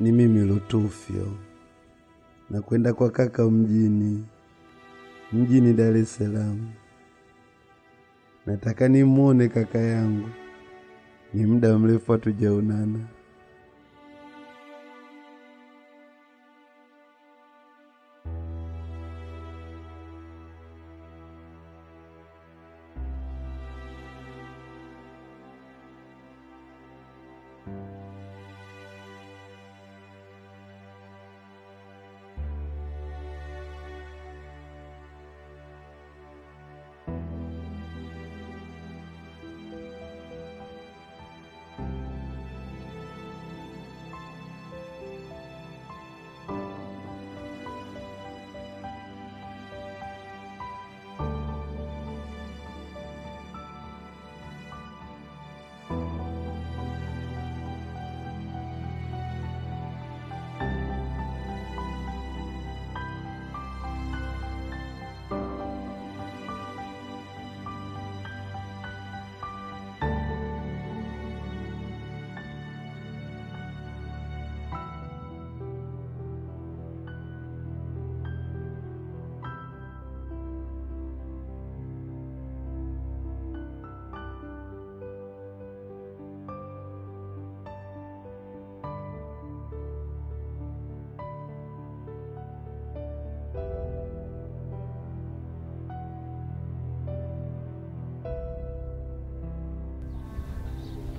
Ni mimi Lutufyo, nakwenda kwa kaka mjini, mjini Dar es Salaam. Nataka nimwone kaka yangu, ni muda mrefu hatujaonana.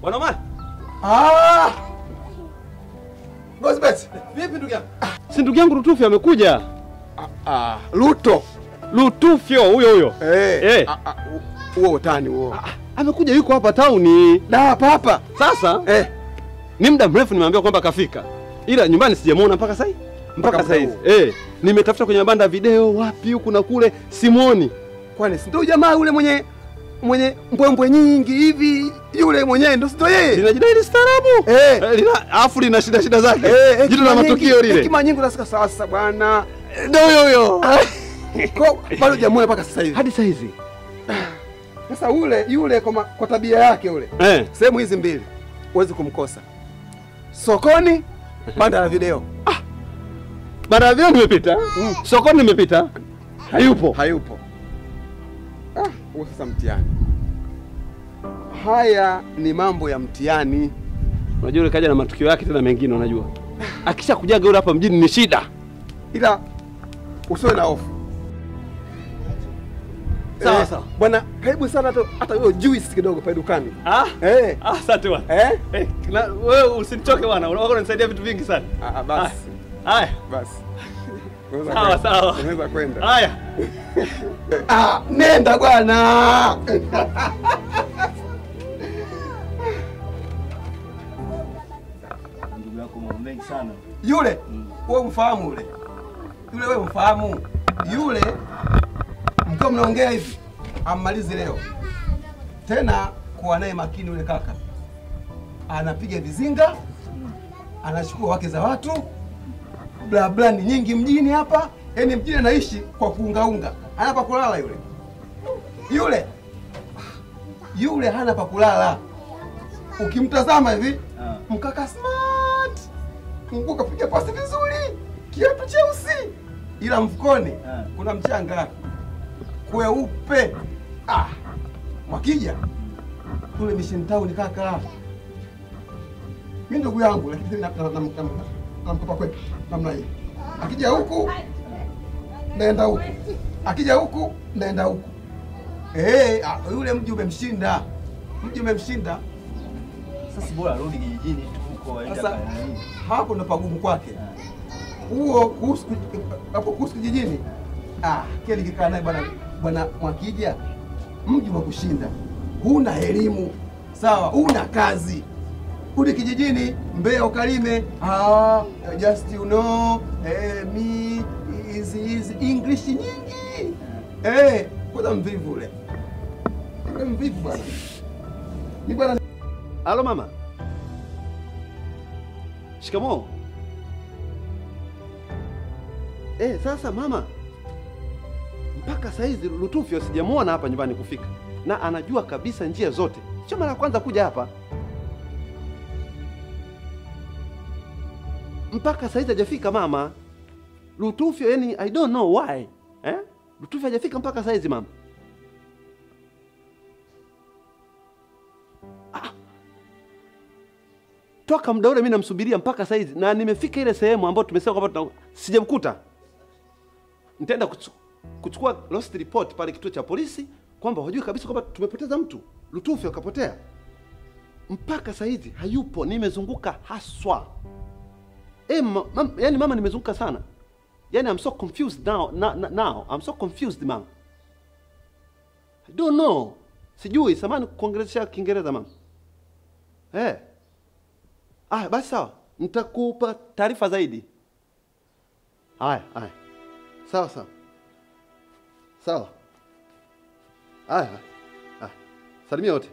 Bwana Omar. Ah! Gosbet. Vipi ndugu yangu? Si ndugu yangu Lutufyo amekuja. Ah, ah. Luto. Lutufyo huyo huyo. Eh. Eh. ah, ah, Huo utani huo. Amekuja yuko hapa tauni. Da hapa hapa. Sasa Eh. ni muda mrefu nimeambiwa kwamba kafika. Ila nyumbani sijamuona mpaka sasa hivi. Mpaka sasa hivi. muda Eh, nimetafuta kwenye mabanda video wapi huku na kule simuoni. Kwani si ndio jamaa yule mwenye mwenye mbwembwe nyingi hivi yule mwenyewe ndo sio yeye? Linajidai staarabu. Eh. Eh, lina afu lina shida shida zake. Eh, Jitu la matukio lile. Hekima nyingi unasika. sasa bwana. Ndio huyo huyo. Kwa bado jamuona mpaka sasa hivi. Hadi sasa hivi. Sasa ule yule kwa, kwa tabia yake ule. Eh. Sehemu hizi mbili uwezi kumkosa. Sokoni, banda la video. ah, Banda la video nimepita. Sokoni nimepita. Hayupo. Hayupo. Huo sasa mtihani. Haya ni mambo ya mtihani. Unajua yule kaja na matukio yake tena mengine unajua. Akisha kujaga yule hapa mjini ni shida. ila usiwe na hofu. Sawa, Eh, sawa. Bwana, karibu sana hata hata hiyo juice kidogo pale dukani. Ah? Eh. Asante bwana. Eh? Eh, wewe usinichoke bwana. Unaweza kunisaidia vitu vingi sana. Ah, ah, basi. Haya. Basi. Sawa, sawa. Unaweza kwenda. Haya. Ah, nenda bwana. Ndugu yako mambo mengi sana. Yule wewe mfahamu yule. Yule wewe mfahamu. Yule mkiwa mnaongea hivi ammalizi leo. Tena kuwa naye makini yule kaka. Anapiga vizinga, anachukua wake za watu, bla bla ni nyingi mjini hapa. Yaani mjini anaishi kwa kuungaunga. Hana pa kulala yule. Yule yule hana pa kulala. Ukimtazama hivi mkaka smart, mguu kapiga pasi vizuri, kiatu cheusi, ila mfukoni kuna mchanga kweupe. Ah, wakija kule Mission Town kaka, mi ndugu yangu, lakini namkopa kwetu namna hii. Akija huku naenda huku, akija huku naenda huku. Eh, ah, yule mji umemshinda, mji umemshinda. Sasa bora arudi kijijini tu huko Sasa hapo ndo pagumu kwake. Huo kuhusu hapo kuhusu kijijini, ah, kile nikikaa naye bwana bwana Mwakija, mji wa kushinda, huna elimu sawa, huna kazi. Kudi kijijini, Mbeya ukalime, ah, just you know, eh, me hizi hizi English nyingi eh, kwanza mvivu ule, mvivu ni bwana Halo mama. Shikamoo. Eh, sasa mama, mpaka saizi Lutufyo sijamuona hapa nyumbani kufika, na anajua kabisa njia zote. Sio mara ya kwanza kuja hapa. Mpaka saizi hajafika mama. Lutufyo, yani I don't know why. Eh? Lutufi hajafika mpaka saizi mama. Ah. Toka muda ule mimi namsubiria mpaka saizi na nimefika ile sehemu ambayo tumesema kwamba sijamkuta. Nitaenda kuchukua lost report pale kituo cha polisi kwamba wajue kabisa kwamba tumepoteza mtu. lutufyo akapotea Mpaka saizi hayupo, nimezunguka haswa. Eh, ma, mam, yani mama nimezunguka sana. Yani I'm so confused now, na, na, now. I'm so confused mama. I don't know. Sijui, samani kuongelesha Kiingereza mama. Eh. Ah, basi sawa. Nitakupa taarifa zaidi. Haya, haya. Sawa sawa. Sawa. Ah. Haya. Salimia wote.